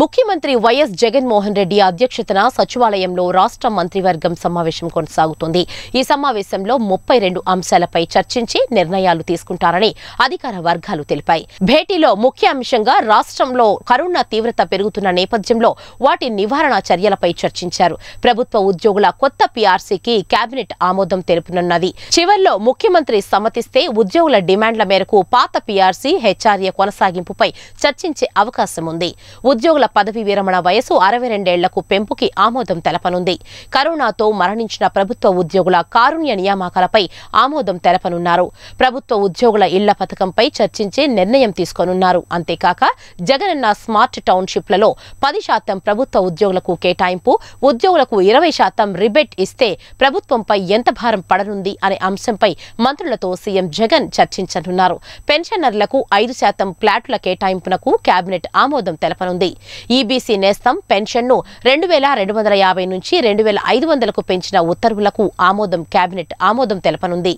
ముఖ్యమంత్రి వైఎస్ జగన్మోహన్ రెడ్డి అధ్యక్షతన సచివాలయంలో రాష్ట్ర మంత్రివర్గం సమావేశం కొనసాగుతోంది. ఈ సమావేశంలో ముప్పై రెండు అంశాలపై చర్చించి నిర్ణయాలు తీసుకుంటారని అధికార వర్గాలు తెలిపాయి. భేటీలో ముఖ్య అంశంగా రాష్ట్రంలో కరోనా తీవ్రత పెరుగుతున్న నేపథ్యంలో వాటి నివారణ చర్యలపై చర్చించారు. ప్రభుత్వ ఉద్యోగుల కొత్త పీఆర్సీకి కేబినెట్ ఆమోదం తెలుపనున్నది. చివర్లో ముఖ్యమంత్రి సమ్మతిస్తే ఉద్యోగుల డిమాండ్ల మేరకు పాత పీఆర్సీ హెచ్ఆర్ఏ కొనసాగింపుపై చర్చించే అవకాశం ఉంది ఉద్యోగుల పదవి విరమణ వయసు అరవై రెండేళ్ళకు పెంపుకి ఆమోదం తెలపనుంది. కరోనాతో మరణించిన ప్రభుత్వ ఉద్యోగుల కారుణ్య నియామకాలపై ఆమోదం తెలపనున్నారు. ప్రభుత్వ ఉద్యోగుల ఇళ్ళ పథకంపై చర్చించి నిర్ణయం తీసుకోనున్నారు. అంతేకాక జగనన్న స్మార్ట్ టౌన్షిప్లలో పది శాతం ప్రభుత్వ ఉద్యోగులకు కేటాయింపు ఉద్యోగులకు ఇరవై శాతం రిబెట్ ఇస్తే ప్రభుత్వంపై ఎంత భారం పడనుంది అనే అంశంపై మంత్రులతో సీఎం జగన్ చర్చించనున్నారు. పెన్షనర్లకు ఐదు శాతం ఫ్లాట్ల కేటాయింపునకు కేబినెట్ ఆమోదం తెలపనుంది. ఈబీసీ నేస్తం పెన్షన్ను రెండు వేల రెండు వందల యాభై నుంచి రెండు వేల ఐదు వందలకు పెంచిన ఉత్తర్వులకు ఆమోదం కేబినెట్ ఆమోదం తెలపనుంది.